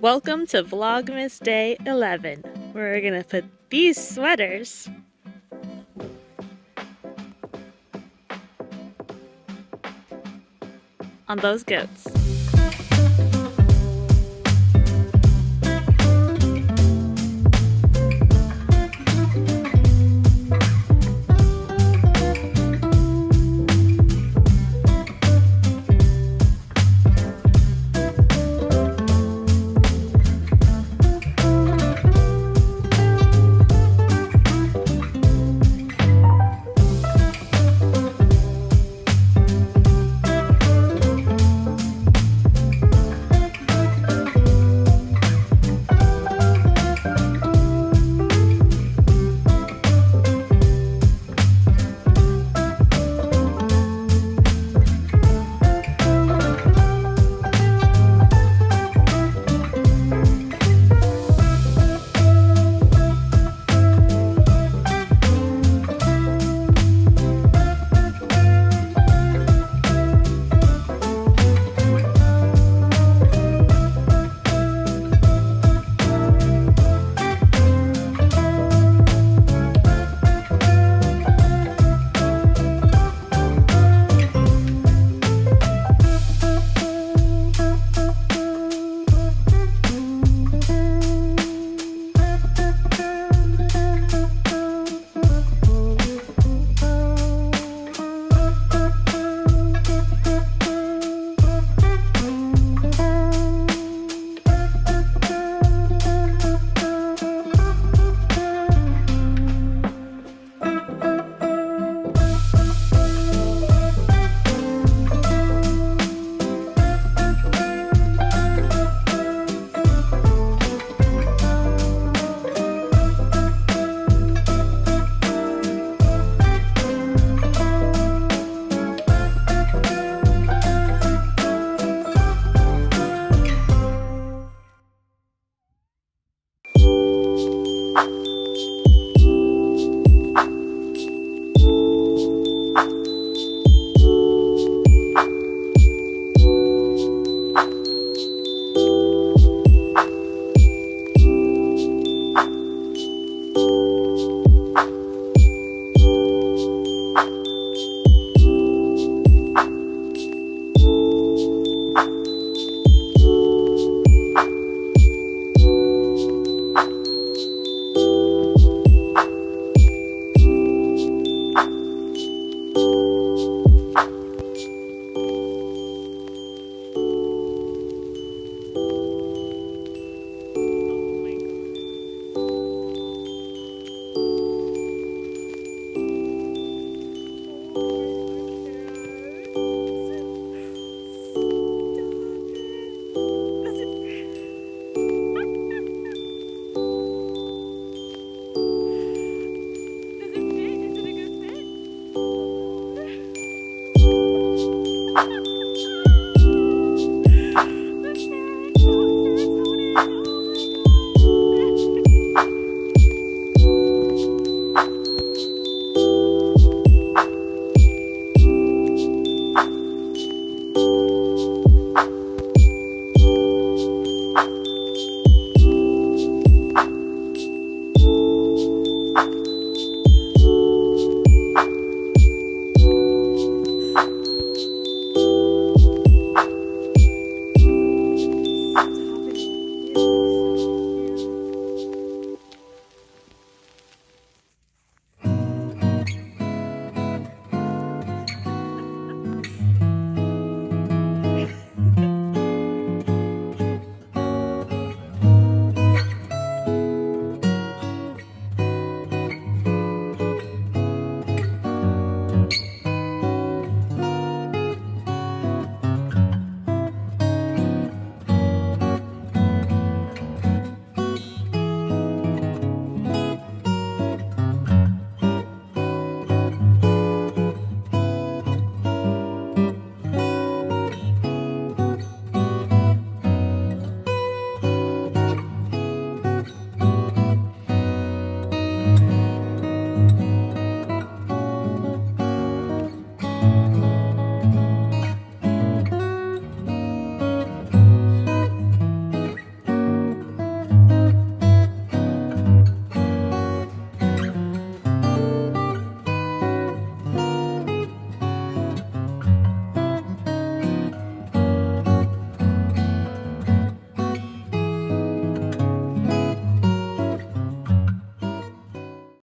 Welcome to Vlogmas Day 11. We're gonna put these sweaters on those goats.